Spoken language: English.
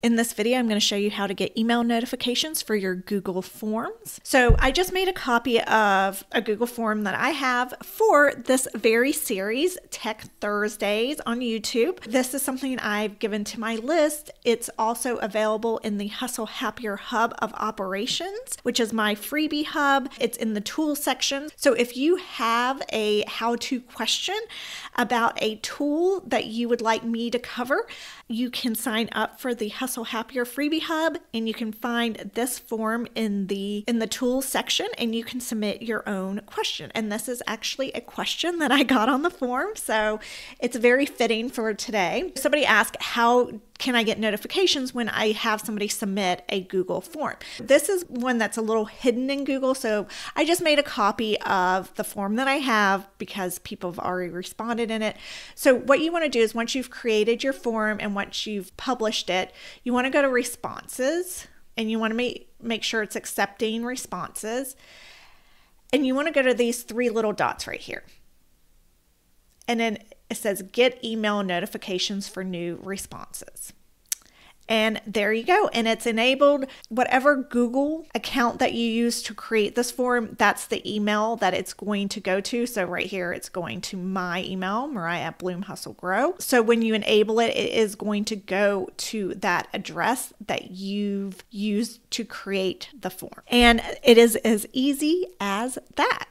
In this video, I'm going to show you how to get email notifications for your Google Forms. So I just made a copy of a Google form that I have for this very series, Tech Thursdays on YouTube. This is something I've given to my list. It's also available in the Hustle Happier Hub of Operations, which is my freebie hub. It's in the tools section. So if you have a how-to question about a tool that you would like me to cover, you can sign up for the Hustle Happier freebie hub and you can find this form in the in the tools section and you can submit your own question. And this is actually a question that I got on the form, so it's very fitting for today. Somebody asked how can I get notifications when I have somebody submit a Google form? This is one that's a little hidden in Google, so I just made a copy of the form that I have because people have already responded in it. So what you want to do is once you've created your form and once you've published it, you want to go to responses and you want to make make sure it's accepting responses. And you want to go to these three little dots right here. And then it says get email notifications for new responses. And there you go. And it's enabled whatever Google account that you use to create this form, that's the email that it's going to go to. So right here, it's going to my email, Mariah Bloom Hustle Grow. So when you enable it, it is going to go to that address that you've used to create the form. And it is as easy as that.